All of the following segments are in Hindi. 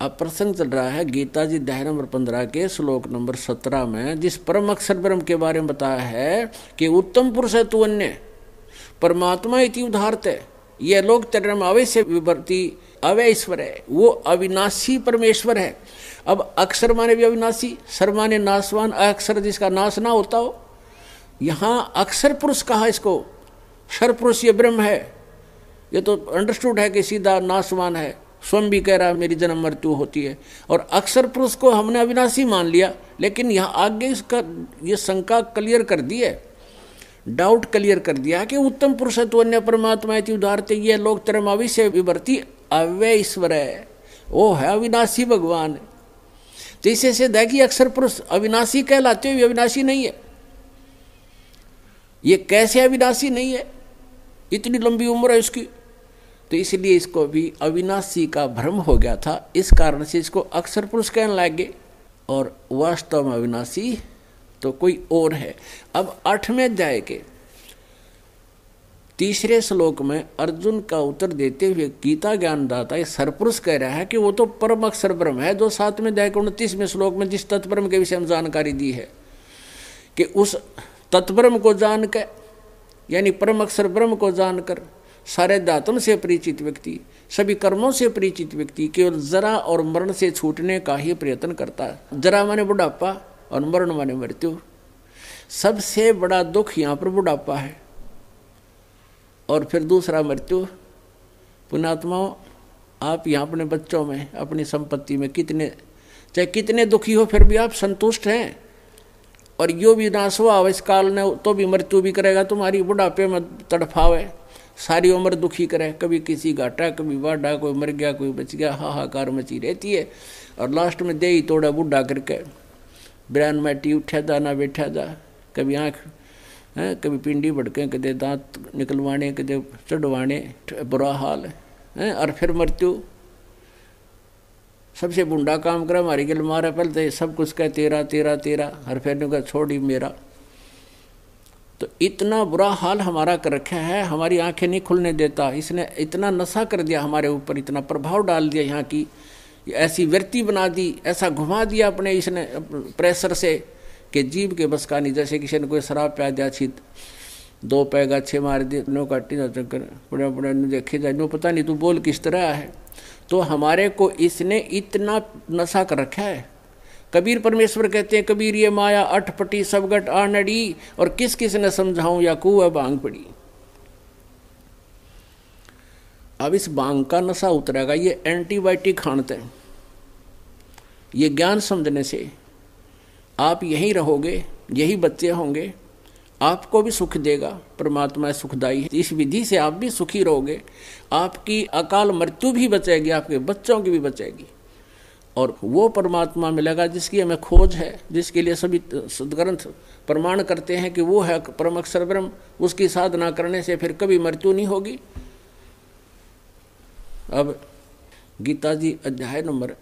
अब प्रसंग चल रहा है गीता जी अध्याय नंबर पंद्रह के श्लोक नंबर सत्रह में, जिस परम अक्षर ब्रह्म के बारे में बताया है कि उत्तम पुरुष है तू अन्य, परमात्मा इति उदाहरत है यह लोग तेरे में अवश्य विवर्ती अवय ईश्वर है, वो अविनाशी परमेश्वर है। अब अक्षर माने भी अविनाशी, सर माने नाशवान, अक्षर जिसका नाश ना होता हो, यहाँ अक्षर पुरुष कहा इसको सर पुरुष ये ब्रह्म है। ये तो अंडरस्टूड है कि सीधा नाशवान है। स्वयं भी कह रहा है, मेरी जन्म मृत्यु होती है। और अक्षर पुरुष को हमने अविनाशी मान लिया, लेकिन यहाँ आगे इसका, ये शंका क्लियर कर दी है। डाउट क्लियर कर दिया कि उत्तम पुरुष है तो अन्य परमात्मा उदारते ये लोग से विवर्ती अव्यय ईश्वर है। वो है अविनाशी भगवान। तो इसे से देखिए अक्षर पुरुष अविनाशी कहलाते हुए अविनाशी नहीं है। ये कैसे अविनाशी नहीं है? इतनी लंबी उम्र है इसकी तो इसलिए इसको भी अविनाशी का भ्रम हो गया था। इस कारण से इसको अक्षर पुरुष कहने लगे और वास्तव में अविनाशी तो कोई और है। अब आठवें अध्याय के तीसरे श्लोक में अर्जुन का उत्तर देते हुए गीता ज्ञानदाता ये सरपुरुष कह रहा है कि वो तो परम अक्षर ब्रह्म है। जो सातवें अध्याय के उनतीसवें श्लोक में जिस तत्ब्रह्म के विषय में जानकारी दी है कि उस तत्ब्रह्म को जान कर यानी परम अक्षर ब्रह्म को जानकर सारे दातम से परिचित व्यक्ति, सभी कर्मों से परिचित व्यक्ति केवल जरा और मरण से छूटने का ही प्रयत्न करता है। जरा माने बुढ़ापा और मरण माने मृत्यु। सबसे बड़ा दुख यहाँ पर बुढ़ापा है। और फिर दूसरा मृत्यु। पुणात्माओं आप यहाँ अपने बच्चों में, अपनी संपत्ति में कितने, चाहे कितने दुखी हो, फिर भी आप संतुष्ट हैं। और यो भी नाश हुआ इस काल ने तो भी मृत्यु भी करेगा, तुम्हारी बुढ़ापे में तड़फावे सारी उम्र दुखी करे। कभी किसी घाटा कभी बाढ़ा, कोई मर गया, कोई बच गया, हाहाकार मची रहती है। और लास्ट में दे ही तोड़ा बुढ़ा करके। ब्रैन मैटी उठा जा ना बैठा जा कभी आँख, है, कभी पिंडी भड़के, कदे दांत निकलवाने, कदे चढ़वाने बुरा हाल, है, और फिर मृत्यु सबसे बुंडा काम करे हमारी गिल मारे, पहले तो सब कुछ कह, तेरा तेरा तेरा हर फिर छोड़ी मेरा। तो इतना बुरा हाल हमारा कर रखा है, हमारी आँखें नहीं खुलने देता। इसने इतना नशा कर दिया हमारे ऊपर, इतना प्रभाव डाल दिया यहाँ की, ऐसी व्यक्ति बना दी, ऐसा घुमा दिया अपने इसने, प्रेशर से कि जीव के बस का नहीं जैसे किसी ने कोई शराब प्या दिया छित दो पैग अच्छे मार दिए नो काटी ना चक्कर बड़ा बड़ा देखे जाए, नो, पता नहीं तू बोल किस तरह है। तो हमारे को इसने इतना नशा कर रखा है कबीर परमेश्वर कहते हैं, कबीर, ये माया अठपटी सबगट आनड़ी, और किस किस ने समझाऊं या कुआ बांग पड़ी। अब इस बांग का नशा उतरेगा, ये एंटीबायोटिक खानते हैं। ये ज्ञान समझने से आप यहीं रहोगे, यही बच्चे होंगे, आपको भी सुख देगा, परमात्मा सुखदाई है। इस विधि से आप भी सुखी रहोगे, आपकी अकाल मृत्यु भी बचेगी, आपके बच्चों की भी बचेगी। और वो परमात्मा मिलेगा जिसकी हमें खोज है, जिसके लिए सभी सदग्रंथ प्रमाण करते हैं कि वो है परम अक्षर ब्रह्म उसकी साधना करने से फिर कभी मृत्यु नहीं होगी। अब गीता जी अध्याय नंबर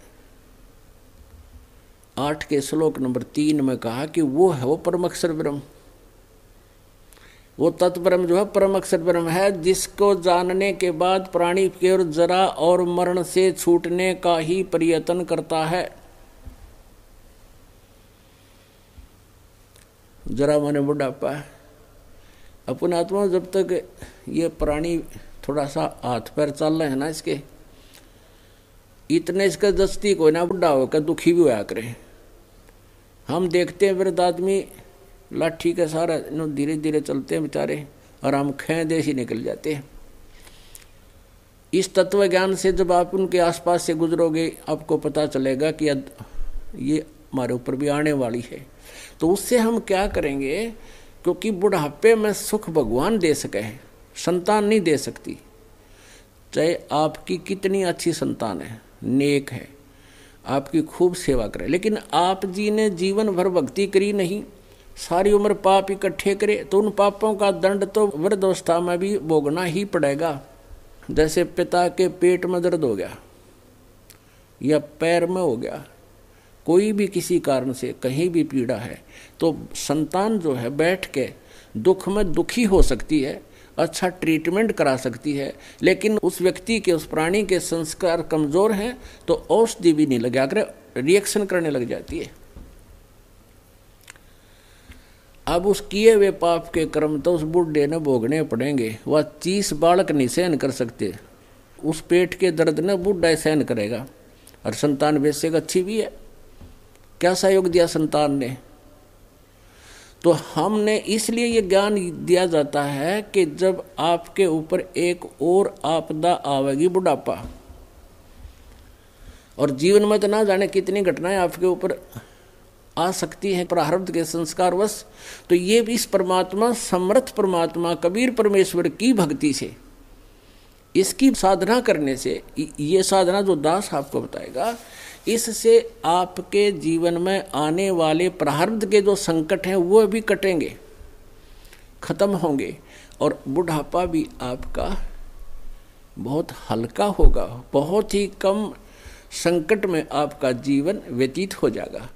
आठ के श्लोक नंबर तीन में कहा कि वो है वो परम अक्षर ब्रह्म वो तत्ब्रह्म जो है परम अक्षर ब्रह्म है, जिसको जानने के बाद प्राणी केवल जरा और मरण से छूटने का ही प्रयत्न करता है। जरा माने बुढ़ापा है अपन आत्मा जब तक ये प्राणी थोड़ा सा हाथ पैर चल रहे हैं ना इसके, इतने इसका दस्ती को ना बुढ़ा होकर दुखी भी होया करे। हम देखते हैं वृद्ध आदमी लाठी का सारा धीरे धीरे चलते हैं बेचारे, और हम खे देश ही निकल जाते हैं। इस तत्व ज्ञान से जब आप उनके आसपास से गुजरोगे, आपको पता चलेगा कि ये हमारे ऊपर भी आने वाली है। तो उससे हम क्या करेंगे, क्योंकि बुढ़ापे में सुख भगवान दे सके हैं, संतान नहीं दे सकती। चाहे आपकी कितनी अच्छी संतान है, नेक है, आपकी खूब सेवा करे, लेकिन आप जी ने जीवन भर भक्ति करी नहीं। सारी उम्र पाप इकट्ठे करे तो उन पापों का दंड तो वृद्धावस्था में भी भोगना ही पड़ेगा। जैसे पिता के पेट में दर्द हो गया या पैर में हो गया, कोई भी किसी कारण से कहीं भी पीड़ा है तो संतान जो है बैठ के दुख में दुखी हो सकती है अच्छा ट्रीटमेंट करा सकती है, लेकिन उस व्यक्ति के, उस प्राणी के संस्कार कमज़ोर हैं तो औषधि भी नहीं लगा कर रिएक्शन करने लग जाती है। अब उस किए हुए पाप के कर्म तो उस बुढ़े ने भोगने पड़ेंगे। वह चीस बालक नहीं सहन कर सकते। उस पेट के दर्द ने बुढ़ा सहन करेगा। और संतान वैसे अच्छी भी है। क्या सहयोग दिया संतान ने? तो हमने इसलिए ये ज्ञान दिया जाता है कि जब आपके ऊपर एक और आपदा आवेगी बुढ़ापा। और जीवन में तो ना जाने कितनी घटनाएँ आपके ऊपर आ सकती हैं प्रारब्ध के संस्कार वश तो ये भी इस परमात्मा, समर्थ परमात्मा, कबीर परमेश्वर की भक्ति से। इसकी साधना करने से ये साधना जो दास आपको बताएगा, इससे आपके जीवन में आने वाले प्रारब्ध के जो संकट हैं, वो भी कटेंगे, खत्म होंगे, और बुढ़ापा भी आपका बहुत हल्का होगा, बहुत ही कम संकट में आपका जीवन व्यतीत हो जाएगा।